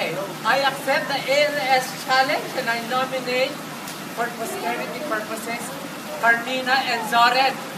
Okay, I accept the ALS challenge and I nominate for posterity purposes Carmina and Zoret.